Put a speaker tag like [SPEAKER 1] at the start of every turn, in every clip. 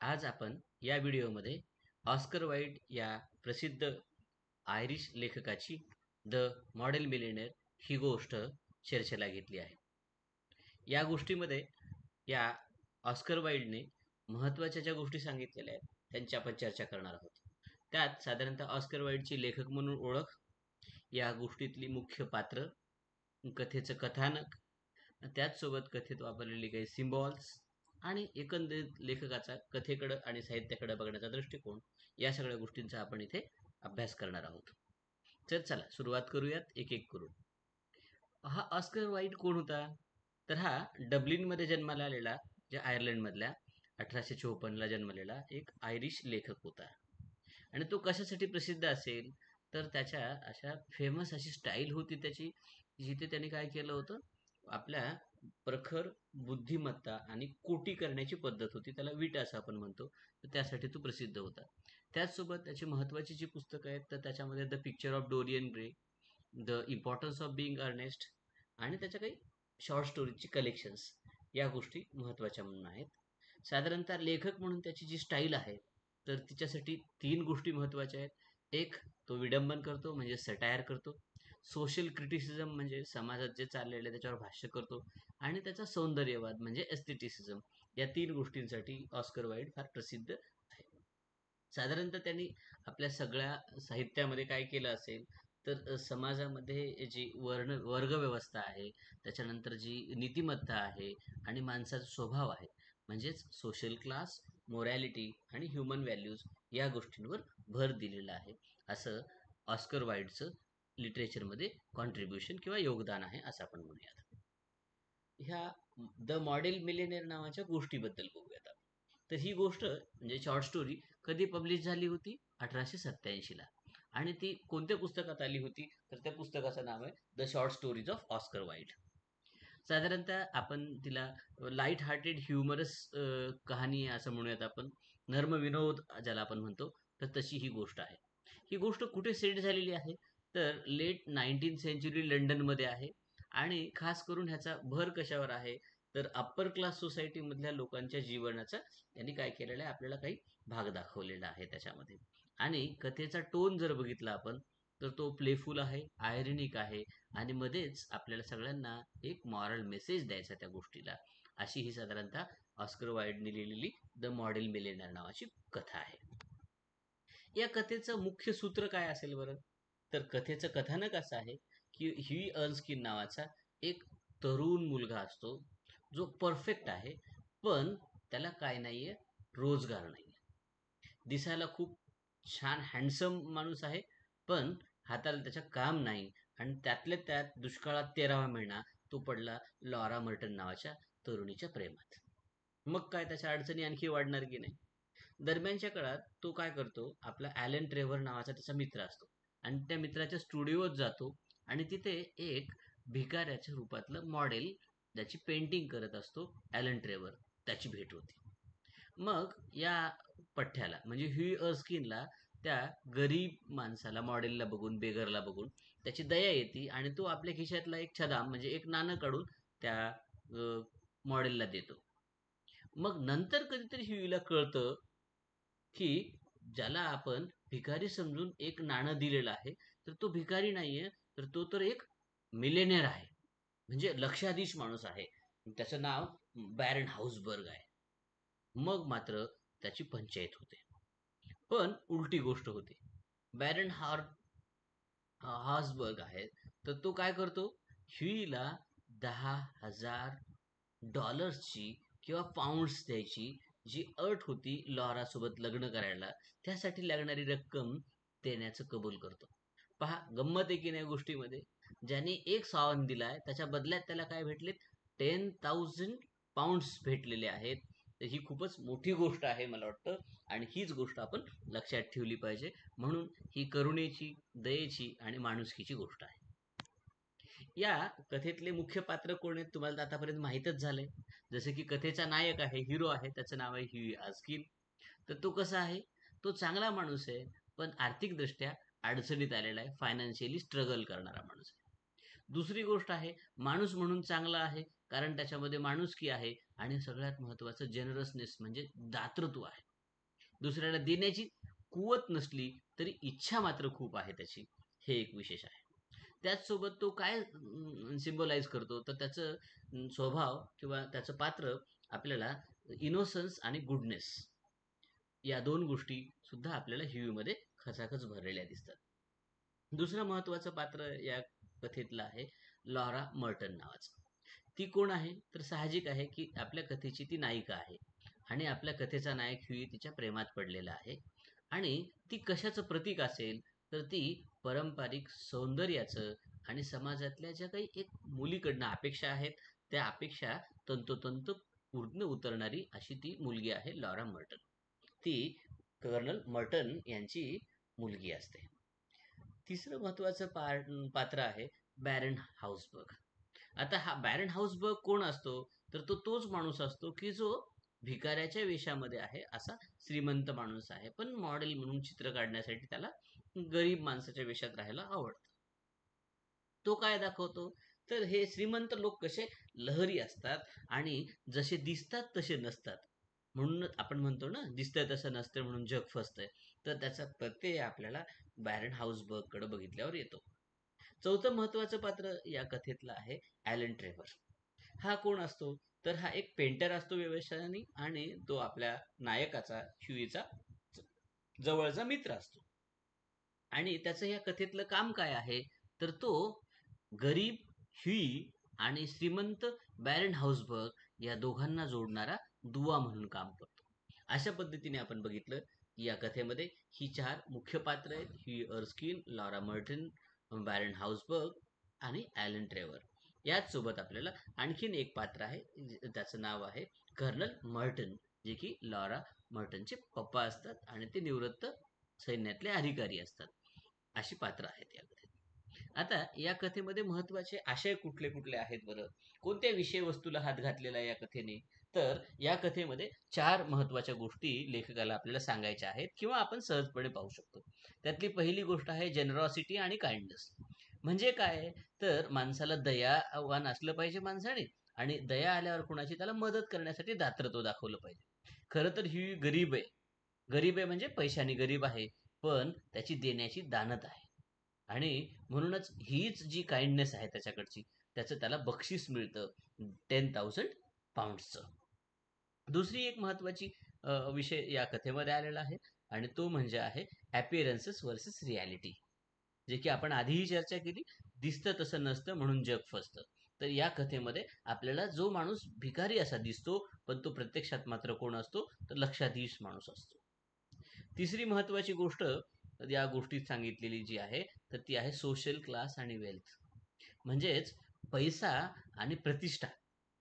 [SPEAKER 1] आज आपण या व्हिडिओमध्ये ऑस्कर वाईट या प्रसिद्ध आयरिश लेखकाची द मॉडेल मिलेनियर ही गोष्ट चर्चेला घेतली आहे. या गोष्टीमध्ये या ऑस्कर वाईल्डने महत्त्वाच्या ज्या गोष्टी सांगितलेल्या आहेत त्यांची आपण चर्चा करणार आहोत. त्यात साधारणतः ऑस्कर वाईल्डची लेखक म्हणून ओळख या गोष्टीतली मुख्य पात्र कथेचं कथानक त्याचसोबत कथेत वापरलेली काही सिम्बॉल्स आणि एकंदरीत लेखकाचा कथेकडं आणि साहित्याकडं बघण्याचा दृष्टिकोन या सगळ्या गोष्टींचा आपण इथे अभ्यास करणार आहोत. तर चला सुरुवात करूयात एक एक करून. हा ऑस्कर वाईट कोण होता? तर हा डब्लिनमध्ये जन्माला आलेला ज्या आयर्लंडमधल्या अठराशे चोपन्नला जन्मलेला एक आयरिश लेखक होता. आणि तो कशासाठी प्रसिद्ध असेल? तर त्याच्या अशा फेमस अशी स्टाईल होती त्याची जिथे त्याने काय केलं होतं? आपल्या प्रखर बुद्धिमत्ता आणि कोटी करण्याची पद्धत होती. त्याला विटा असं आपण म्हणतो. तर त्यासाठी तो प्रसिद्ध होता. त्याचसोबत त्याची महत्त्वाची जी पुस्तकं आहेत तर त्याच्यामध्ये the picture of Dorian Gray the importance of being Earnest आणि त्याच्या काही शॉर्ट स्टोरीजची कलेक्शन्स या गोष्टी महत्त्वाच्या म्हणून आहेत. साधारणतः लेखक म्हणून त्याची जी स्टाईल आहे तर तिच्यासाठी तीन गोष्टी महत्त्वाच्या आहेत. एक तो विडंबन करतो म्हणजे सटायर करतो. सोशल क्रिटिसिझम म्हणजे समाजात जे चाललेलं आहे त्याच्यावर भाष्य करतो आणि त्याचा सौंदर्यवाद म्हणजे एस्थेटिसिझम या तीन गोष्टींसाठी ऑस्कर वाईड फार प्रसिद्ध आहे. साधारणतः त्यांनी आपल्या सगळ्या साहित्यामध्ये काय केलं असेल तर समाजामध्ये जी वर्ण वर्गव्यवस्था आहे त्याच्यानंतर जी नीतिमत्ता आहे आणि माणसाचा स्वभाव आहे म्हणजेच सोशल क्लास मोरॅलिटी आणि ह्युमन व्हॅल्यूज या गोष्टींवर भर दिलेला आहे. असं ऑस्कर वाईडचं लिटरेचरमध्ये कॉन्ट्रीब्युशन किंवा योगदान आहे असं आपण म्हणूयात. ह्या द मॉडेल मिलेनियर नावाच्या गोष्टीबद्दल बघूयात तर ही गोष्ट म्हणजे शॉर्ट स्टोरी कधी पब्लिश झाली होती? अठराशे सत्त्याऐंशीला आणि ती कोणत्या पुस्तकात आली होती? तर त्या पुस्तकाचं नाव आहे the short stories of Oscar Wilde साधारणतः आपण तिला लाइट हार्टेड ह्युमरस कहाणी असं म्हणूयात आपण. नर्म विनोद ज्याला आपण म्हणतो तर तशी ही गोष्ट आहे. ही गोष्ट कुठे सेट झालेली आहे? तर लेट नाईन्टीन सेंचुरी लंडनमध्ये आहे. आणि खास करून ह्याचा भर कशावर आहे? तर अप्पर क्लास सोसायटीमधल्या लोकांच्या जीवनाचा. त्यांनी काय केलेलं आहे? आपल्याला काही भाग दाखवलेला आहे त्याच्यामध्ये. आणि कथेचा टोन जर बघितला आपण तर तो प्लेफुल आहे आयरनिक आहे. आणि मध्येच आपल्याला सगळ्यांना एक मॉरल मेसेज द्यायचा त्या गोष्टीला. अशी ही साधारणतः ऑस्कर वाईडने लिहिलेली द मॉडेल मिलेनर नावाची कथा आहे. या कथेचं मुख्य सूत्र काय असेल बरं? तर कथेचं कथानक असं आहे की ही अर्नस्किन नावाचा एक तरुण मुलगा असतो जो परफेक्ट आहे पण त्याला काय नाहीये रोजगार नाहीये. दिसायला खूप छान हँडसम माणूस आहे पण हाताला त्याच्या काम नाही आणि त्यातल्या त्यात दुष्काळात तेरावा महिना तो पडला लॉरा मर्टन नावाच्या तरुणीच्या प्रेमात. मग काय त्याच्या अडचणी आणखी वाढणार की नाही? दरम्यानच्या काळात तो काय करतो आपला ॲलन ट्रेव्हर नावाचा त्याचा मित्र असतो. आणि त्या मित्राच्या स्टुडिओत जातो आणि तिथे एक भिकाऱ्याच्या रूपातलं मॉडेल ज्याची पेंटिंग करत असतो ॲलन ट्रेवर त्याची भेट होती. मग या पठ्ठ्याला म्हणजे ह्यू अस्किनला त्या गरीब माणसाला मॉडेलला बघून बेगरला बघून त्याची दया येते आणि तो आपल्या खिशातला एक छदाम म्हणजे एक नाणं काढून त्या मॉडेलला देतो. मग नंतर कधीतरी ह्यूला कळतं की ज्याला आपण भिकारी समजून एक नाणं दिलेलं आहे तर तो भिकारी नाहीये तर तो तर एक मिलेनियर आहे. म्हणजे लक्षाधीश माणूस आहे. त्याचं नाव बॅरन हाऊसबर्ग आहे. मग मात्र त्याची पंचायत होते. पण उलटी गोष्ट होते. बॅरन हार हाऊसबर्ग आहे तर तो काय करतो? ह्युईला दहा हजार डॉलर्सची किंवा पाऊंड्स द्यायची जी अट होती लॉरासोबत लग्न करायला त्यासाठी लागणारी रक्कम देण्याचं कबूल करतो. पहा गंमत आहे की नाही गोष्टीमध्ये? ज्याने एक सावन दिलाय त्याच्या बदल्यात त्याला काय भेटलेत? टेन थाउजंड पाऊंड्स भेटलेले आहेत. तर ही खूपच मोठी गोष्ट आहे मला वाटतं. आणि हीच गोष्ट आपण लक्षात ठेवली पाहिजे. म्हणून ही करुणेची दयेची आणि माणुसकीची गोष्ट आहे. या कथेतले मुख्य पात्र कोण आहेत तुम्हाला आतापर्यंत माहीतच झालंय. जसं की कथेचा नायक आहे हिरो आहे त्याचं नाव आहे ह्यू आस्किन तर तो कसा आहे? तो चांगला माणूस आहे पण आर्थिकदृष्ट्या अडचणीत आलेला आहे फायनान्शियली स्ट्रगल करणारा माणूस आहे. दुसरी गोष्ट आहे माणूस म्हणून चांगला आहे कारण त्याच्यामध्ये माणुसकी आहे आणि सगळ्यात महत्वाचं जनरसनेस म्हणजे दातृत्व आहे. दुसऱ्याला देण्याची कुवत नसली तरी इच्छा मात्र खूप आहे त्याची. हे एक विशेष आहे. त्याचसोबत तो काय सिम्बोलाइज करतो? तर त्याचं स्वभाव किंवा त्याचं पात्र आपल्याला इनोसन्स आणि गुडनेस या दोन गोष्टी सुद्धा आपल्याला हिवीमध्ये खचाखच भरलेल्या दिसतात. दुसरं महत्वाचं पात्र या कथेतलं आहे लॉरा मर्टन नावाचं. ती कोण आहे? तर साहजिक आहे की आपल्या कथेची ती नायिका आहे आणि आपल्या कथेचा नायक ही तिच्या प्रेमात पडलेला आहे आणि ती कशाचं प्रतीक असेल? तर ती पारंपरिक सौंदर्याचं आणि समाजातल्या ज्या काही एक मुलीकडनं अपेक्षा आहेत त्या अपेक्षा तंतोतंत पूर्ण उतरणारी अशी ती मुलगी आहे लॉरा मर्टन. ती कर्नल मर्टन यांची मुलगी असते. तिसरं महत्वाचं पात्र आहे बॅरन हाऊसबर्ग आता हा बॅरन हाऊसबर्ग कोण असतो? तर तो तोच माणूस असतो की जो भिकाऱ्याच्या वेशामध्ये आहे असा श्रीमंत माणूस आहे. पण मॉडेल म्हणून चित्र काढण्यासाठी त्याला गरीब माणसाच्या वेशात राहायला आवडतं. तो काय दाखवतो? तर हे श्रीमंत लोक कसे लहरी असतात आणि जसे दिसतात तसे नसतात. म्हणून आपण म्हणतो ना दिसतंय तसं नसतंय म्हणून जग फसतंय. तर त्याचा प्रत्यय आपल्याला बॅरन हाऊसबर्गकडे बघितल्यावर येतो. चौथं महत्वाचं पात्र या कथेतलं आहे ॲलन ट्रेवर हा कोण असतो? तर हा एक पेंटर असतो व्यवसायाने आणि तो आपल्या नायकाचा ह्युईचा जवळचा मित्र असतो. आणि त्याचं या कथेतलं काम काय आहे? तर तो गरीब ह्युई आणि श्रीमंत बॅरन हाऊसबर्ग या दोघांना जोडणारा दुवा म्हणून काम करतो. अशा पद्धतीने आपण बघितलं की या कथेमध्ये ही चार मुख्य पात्र आहेत. ही Erskine Laura Martin Baron Hausberg आणि ॲलन ट्रेवर याच सोबत आपल्याला आणखीन एक पात्र आहे त्याचं नाव आहे कर्नल मर्टन जे की लॉरा मर्टनचे पप्पा असतात आणि ते निवृत्त सैन्यातले अधिकारी असतात. अशी पात्र आहेत या कथेत आता या कथेमध्ये महत्त्वाचे आशय कुठले कुठले आहेत बरं? कोणत्या विषय वस्तूला हात घातलेला या कथेने? तर या कथेमध्ये चार महत्त्वाच्या गोष्टी लेखकाला आपल्याला सांगायच्या आहेत किंवा आपण सहजपणे पाहू शकतो. त्यातली पहिली गोष्ट आहे जनरॉसिटी आणि काइंडनेस म्हणजे काय? तर माणसाला दयावान असलं पाहिजे माणसाने आणि दया आल्यावर कुणाची? त्याला मदत करण्यासाठी दात्रत्व दाखवलं पाहिजे. खरं तर ही गरीब आहे. गरीब आहे म्हणजे पैशाने गरीब आहे पण त्याची देण्याची दानत आहे. आणि म्हणूनच हीच जी काइंडनेस आहे त्याच्याकडची त्याचं त्याला बक्षीस मिळतं टेन थाउजंड पाऊंडचं दुसरी एक महत्वाची विषय या कथेमध्ये आलेला आहे आणि तो म्हणजे आहे अपिअरन्सेस वर्सेस रियालिटी जे की आपण आधीही चर्चा केली दिसतं तसं नसतं म्हणून जग फसतं. तर या कथेमध्ये आपल्याला जो माणूस भिकारी असा दिसतो पण तो प्रत्यक्षात मात्र कोण असतो? तर लक्षाधीश माणूस असतो. तिसरी महत्वाची गोष्ट या गोष्टीत सांगितलेली जी आहे तर ती आहे सोशल क्लास आणि वेल्थ म्हणजेच पैसा आणि प्रतिष्ठा.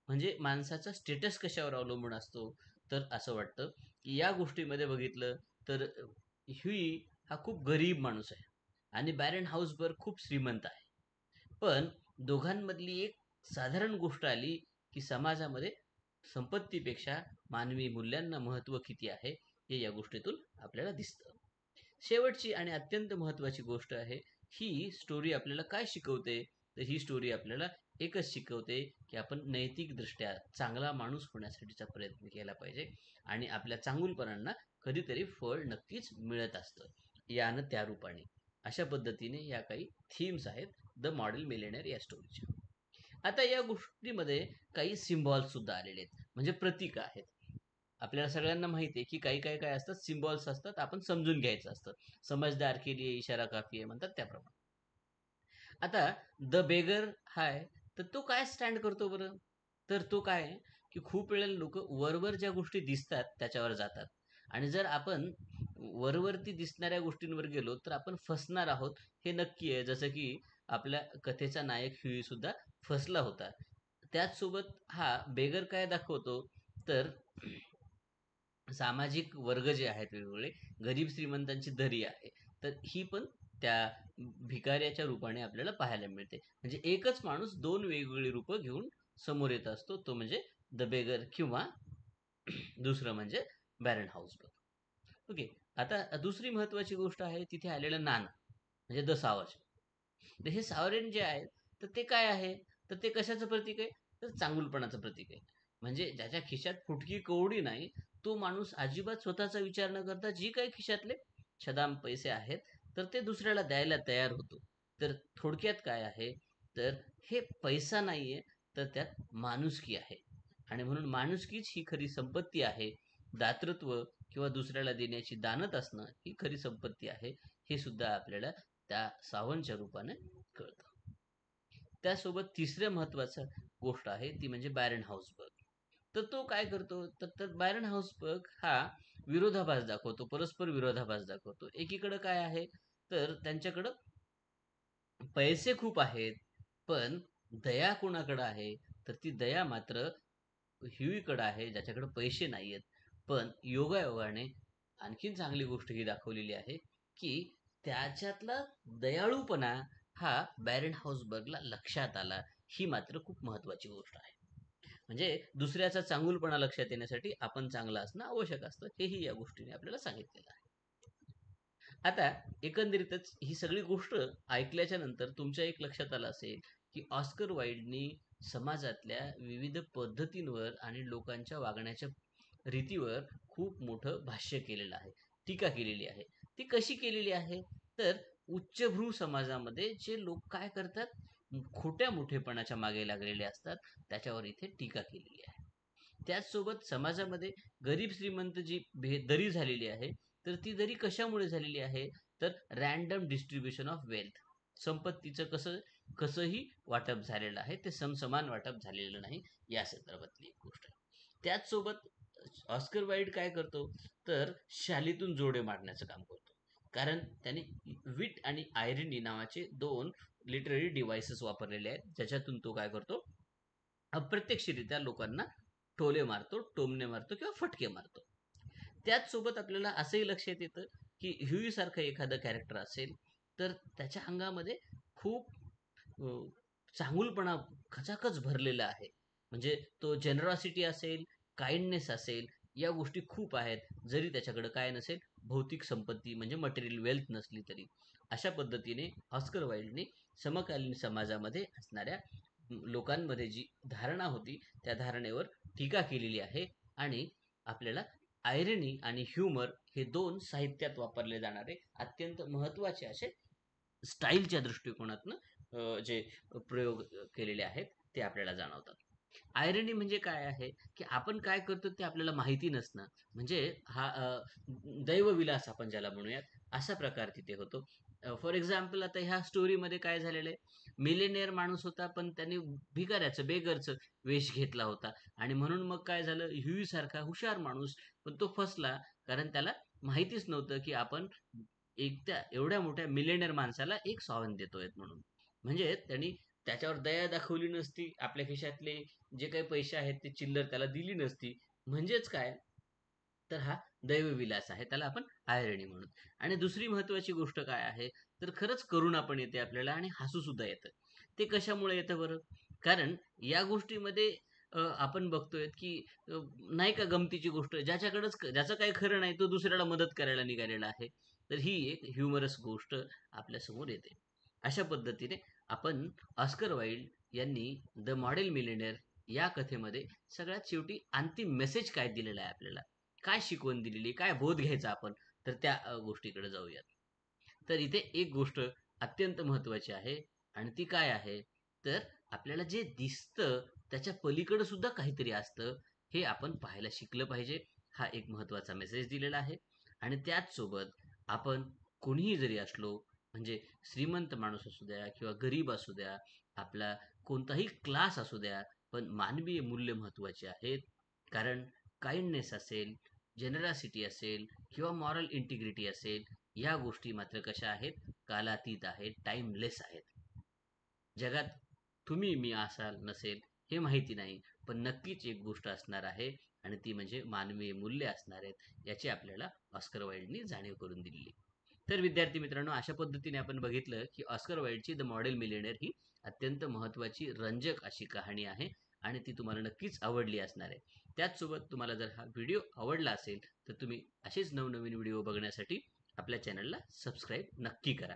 [SPEAKER 1] म्हणजे माणसाचा स्टेटस कशावर अवलंबून असतो? तर असं वाटतं की या गोष्टीमध्ये बघितलं तर ही हा खूप गरीब माणूस आहे. आणि बॅरन हाऊसबर्ग खूप श्रीमंत आहे. पण दोघांमधली एक साधारण गोष्ट आली की समाजामध्ये संपत्तीपेक्षा मानवी मूल्यांना महत्त्व किती आहे हे या गोष्टीतून आपल्याला दिसतं. शेवटची आणि अत्यंत महत्त्वाची गोष्ट आहे ही स्टोरी आपल्याला काय शिकवते? तर ही स्टोरी आपल्याला एकच शिकवते की आपण नैतिकदृष्ट्या चांगला माणूस होण्यासाठीचा प्रयत्न केला पाहिजे आणि आपल्या चांगुलपणांना कधीतरी फळ नक्कीच मिळत असतं. यानं त्या रूपाने. अशा पद्धतीने या काही थीम्स आहेत द मॉडेल मिलेनियर या स्टोरीच्या आता या गोष्टीमध्ये काही सिम्बॉल्स सुद्धा आलेले आहेत. म्हणजे प्रतीक आहेत. आपल्याला सगळ्यांना माहिती आहे की काही काही काय असतात सिम्बॉल्स असतात आपण समजून घ्यायचं असतं. समजदार के लिए इशारा काफी आहे म्हणतात त्याप्रमाणे. आता द बेगर हाय तर तो काय स्टँड करतो बरं? तर तो काय की खूप वेळेला लोक वरवर ज्या गोष्टी दिसतात त्याच्यावर जातात. आणि जर आपण वरवरती दिसणाऱ्या गोष्टींवर गेलो तर आपण फसणार आहोत हे नक्की आहे. जसं की आपल्या कथेचा नायक ह्युई सुद्धा फसला होता. त्याचसोबत हा बेगर काय दाखवतो तर सामाजिक वर्ग जे आहेत वेगवेगळे गरीब श्रीमंतांची दरी आहे. तर ही पण त्या भिकाऱ्याच्या रूपाने आपल्याला पाहायला मिळते. म्हणजे एकच माणूस दोन वेगवेगळी रूपं घेऊन समोर येत असतो तो म्हणजे द बेगर किंवा दुसरं म्हणजे बॅरन हाऊसबर्ग ओके. आता दुसरी महत्वाची गोष्ट आहे तिथे आलेलं नान म्हणजे द सावज. तर हे सावरेन जे आहे तर ते काय आहे? तर ते कशाचं प्रतीक आहे? तर चांगुलपणाचं प्रतीक आहे. म्हणजे ज्याच्या खिशात फुटकी कवडी नाही तो माणूस अजिबात स्वतःचा विचार न करता जी काही खिशातले छदाम पैसे आहेत तर ते दुसऱ्याला द्यायला तयार होतो. तर थोडक्यात काय आहे? तर हे पैसा नाहीये तर त्यात माणुसकी आहे. आणि म्हणून माणुसकीच ही खरी संपत्ती आहे. दातृत्व किंवा दुसऱ्याला देण्याची दानत असणं ही खरी संपत्ती आहे हे सुद्धा आपल्याला त्या सावनच्या रूपाने कळतं. त्यासोबत तिसऱ्या महत्वाचं गोष्ट आहे ती म्हणजे बॅरन हाऊसबर्ग. तर तो काय करतो? तर बॅरन हाऊसबर्ग हा विरोधाभास दाखवतो परस्पर विरोधाभास दाखवतो. एकीकडं काय आहे? तर त्यांच्याकडं पैसे खूप आहेत पण दया कोणाकडं आहे? तर ती दया मात्र हिवीकडं आहे ज्याच्याकडे पैसे नाहीयेत. पण योगायोगाने आणखीन चांगली गोष्ट ही दाखवलेली आहे की त्याच्यातला दयाळूपणा हा बॅरन हाऊसबर्गला लक्षात आला ही मात्र खूप महत्वाची गोष्ट आहे. म्हणजे दुसऱ्याचा चांगुलपणा लक्षात येण्यासाठी आपण चांगला असणं आवश्यक असतं हेही या गोष्टीने आपल्याला सांगितलेलं आहे. आता एकंदरीतच ही सगळी गोष्ट ऐकल्याच्या नंतर तुमच्या एक लक्षात आलं असेल की ऑस्कर वाईल्डनी समाजातल्या विविध पद्धतींवर आणि लोकांच्या वागण्याच्या रीतीवर खूप मोठं भाष्य केलेलं आहे टीका केलेली आहे. ती कशी केलेली आहे? तर उच्चभ्रू समाजामध्ये जे लोक काय करतात? खोट्या मोठेपणाच्या मागे लागलेले असतात त्याच्यावर इथे टीका केलेली आहे. त्याचसोबत समाजामध्ये गरीब श्रीमंत जी दरी झालेली आहे तर ती दरी कशामुळे झालेली आहे? तर रॅन्डम डिस्ट्रीब्युशन ऑफ वेल्थ संपत्तीचं कसं कसंही वाटप झालेलं आहे ते समसमान वाटप झालेलं नाही या संदर्भातली एक गोष्ट. आहे त्याचसोबत ऑस्कर वाईड काय करतो? तर शालीतून जोडे मारण्याचं काम करतो. कारण त्याने विट आणि आयरिनी नावाचे दोन लिटररी डिव्हाइसेस वापरलेले आहेत. ज्याच्यातून तो काय करतो? अप्रत्यक्षरित्या लोकांना टोले मारतो टोमणे मारतो किंवा फटके मारतो. त्याच सोबत आपल्याला असंही लक्षात येतं की ह्युई सारखं एखादं कॅरेक्टर असेल तर त्याच्या अंगामध्ये खूप चांगुलपणा खचाखच भरलेला आहे. म्हणजे तो जनरॉसिटी असेल काइंडनेस असेल या गोष्टी खूप आहेत. जरी त्याच्याकडं काय नसेल भौतिक संपत्ती म्हणजे मटेरियल वेल्थ नसली तरी. अशा पद्धतीने ऑस्कर वाईल्डने समकालीन समाजामध्ये असणाऱ्या लोकांमध्ये जी धारणा होती त्या धारणेवर टीका केलेली आहे आणि आपल्याला आयरनी आणि ह्युमर हे दोन साहित्यात वापरले जाणारे अत्यंत महत्त्वाचे असे स्टाईलच्या दृष्टिकोनातनं जे प्रयोग केलेले आहेत ते आपल्याला जाणवतात. आयरणी म्हणजे काय आहे की आपण काय करतो ते आपल्याला माहिती नसणं. म्हणजे हा दैवविलास आपण ज्याला म्हणूयात असा प्रकार तिथे होतो. फॉर एक्झाम्पल आता ह्या स्टोरीमध्ये काय झालेलं आहे? मिलेनियर माणूस होता पण त्यांनी भिकाऱ्याचं बेगरचं वेश घेतला होता. आणि म्हणून मग काय झालं? ह्यू सारखा हुशार माणूस पण तो फसला. कारण त्याला माहितीच नव्हतं की आपण एक त्या एवढ्या मोठ्या मिलेनियर माणसाला एक सॉवन देतोय म्हणून. म्हणजे त्यांनी त्याच्यावर दया दाखवली नसती आपल्या खिशातले जे काही पैसे आहेत ते चिल्लर त्याला दिली नसती. म्हणजेच काय? तर हा दैवविलास आहे त्याला आपण आयरणी म्हणून आणि दुसरी महत्वाची गोष्ट काय आहे? तर खरंच करुणा पण येते आपल्याला आणि हसू सुद्धा येतं. ते कशामुळे येतं बरं? कारण या गोष्टीमध्ये आपण बघतोय की नाही का गमतीची गोष्ट? ज्याच्याकडंच ज्याचं काही खरं नाही तो दुसऱ्याला मदत करायला निघालेला आहे. तर ही एक ह्युमरस गोष्ट आपल्यासमोर येते. अशा पद्धतीने आपण ऑस्कर वाईल्ड यांनी द मॉडेल मिलेनियर या कथेमध्ये सगळ्यात शेवटी अंतिम मेसेज काय दिलेला आहे आपल्याला? काय शिकवण दिलेली? काय बोध घ्यायचा आपण? तर त्या गोष्टीकडे जाऊयात. तर इथे एक गोष्ट अत्यंत महत्वाची आहे आणि ती काय आहे? तर आपल्याला जे दिसतं त्याच्या पलीकडे सुद्धा काहीतरी असतं हे आपण पाहायला शिकलं पाहिजे. हा एक महत्त्वाचा मेसेज दिलेला आहे. आणि त्याच सोबत आपण कोणीही जरी असलो म्हणजे श्रीमंत माणूस असू द्या किंवा गरीब असू द्या आपला कोणताही क्लास असू द्या पण मानवीय मूल्य महत्त्वाचे आहेत. कारण काइंडनेस असेल जनरॉसिटी असेल किंवा मॉरल इंटिग्रिटी असेल या गोष्टी मात्र कशा आहेत? कालातीत आहेत टाइमलेस आहेत. जगात तुम्ही मी असाल नसेल हे माहिती नाही पण नक्कीच एक गोष्ट असणार आहे आणि ती म्हणजे मानवीय मूल्य असणार आहेत याची आपल्याला ऑस्कर वाईल्डनी जाणीव करून दिलेली. तर विद्यार्थी मित्रांनो अशा पद्धतीने आपण बघितलं की ऑस्कर वाईल्डची द मॉडेल मिलेनियर ही अत्यंत महत्वाची रंजक अशी कहाणी आहे आणि ती तुम्हाला नक्कीच आवडली असणार आहे. त्याचसोबत तुम्हाला जर हा व्हिडिओ आवडला असेल तर तुम्ही असेच नवनवीन व्हिडिओ बघण्यासाठी आपल्या चॅनलला सबस्क्राईब नक्की करा.